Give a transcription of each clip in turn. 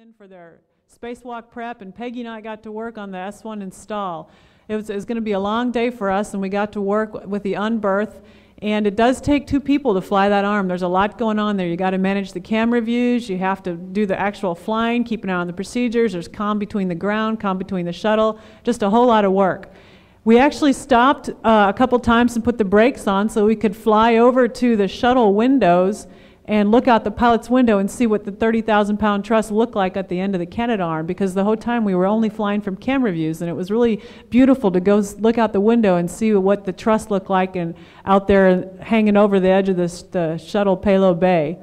in for their spacewalk prep, and Peggy and I got to work on the S1 install. It was, it was going to be a long day for us, and we got to work with the unberth. And it does take two people to fly that arm. There's a lot going on there. You got to manage the camera views. You have to do the actual flying, keep an eye on the procedures. There's comm between the ground, comm between the shuttle. Just a whole lot of work. We actually stopped uh, a couple times and put the brakes on so we could fly over to the shuttle windows and look out the pilot's window and see what the 30,000 pound truss looked like at the end of the Canadarm because the whole time we were only flying from camera views and it was really beautiful to go look out the window and see what the truss looked like and out there hanging over the edge of this, the shuttle payload bay.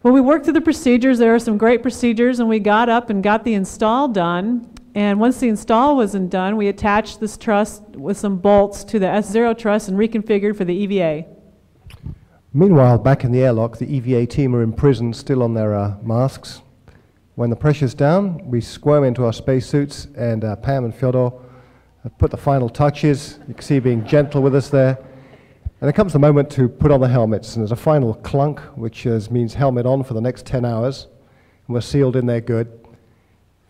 When we worked through the procedures, there were some great procedures and we got up and got the install done. And once the install wasn't done, we attached this truss with some bolts to the S0 truss and reconfigured for the EVA. Meanwhile, back in the airlock, the EVA team are imprisoned still on their uh, masks. When the pressure's down, we squirm into our spacesuits, and uh, Pam and Fyodor put the final touches. You can see being gentle with us there. And there comes the moment to put on the helmets, and there's a final clunk, which is, means helmet on for the next 10 hours. And we're sealed in there good.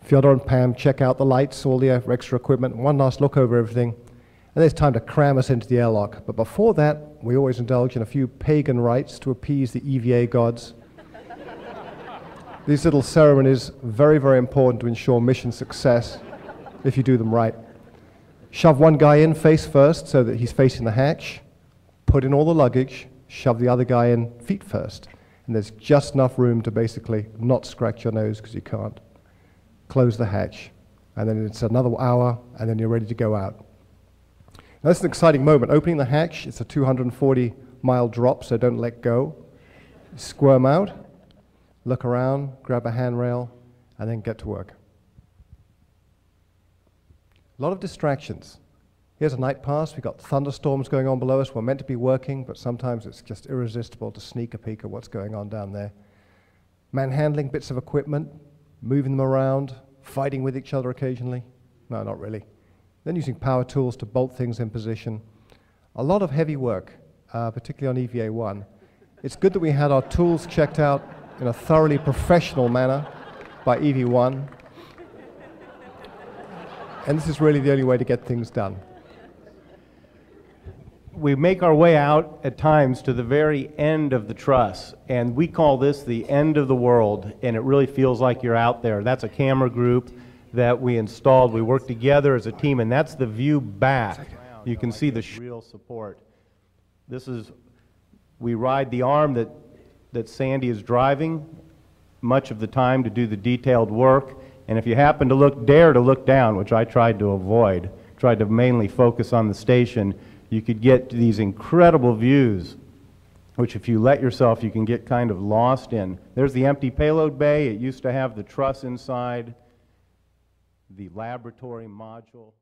Fyodor and Pam check out the lights, all the extra equipment, one last look over everything. And it's time to cram us into the airlock. But before that, we always indulge in a few pagan rites to appease the EVA gods. These little ceremonies very, very important to ensure mission success if you do them right. Shove one guy in face first so that he's facing the hatch. Put in all the luggage. Shove the other guy in feet first. And there's just enough room to basically not scratch your nose because you can't. Close the hatch. And then it's another hour, and then you're ready to go out. Now, this is an exciting moment. Opening the hatch, it's a 240 mile drop, so don't let go. Squirm out, look around, grab a handrail, and then get to work. A lot of distractions. Here's a night pass. We've got thunderstorms going on below us. We're meant to be working, but sometimes it's just irresistible to sneak a peek at what's going on down there. Manhandling bits of equipment, moving them around, fighting with each other occasionally. No, not really then using power tools to bolt things in position. A lot of heavy work, uh, particularly on EVA-1. It's good that we had our tools checked out in a thoroughly professional manner by EV1. And this is really the only way to get things done. We make our way out at times to the very end of the truss, and we call this the end of the world, and it really feels like you're out there. That's a camera group that we installed. We worked together as a team, and that's the view back. You can see the real support. This is, we ride the arm that, that Sandy is driving much of the time to do the detailed work. And if you happen to look, dare to look down, which I tried to avoid, tried to mainly focus on the station, you could get these incredible views, which if you let yourself, you can get kind of lost in. There's the empty payload bay. It used to have the truss inside the laboratory module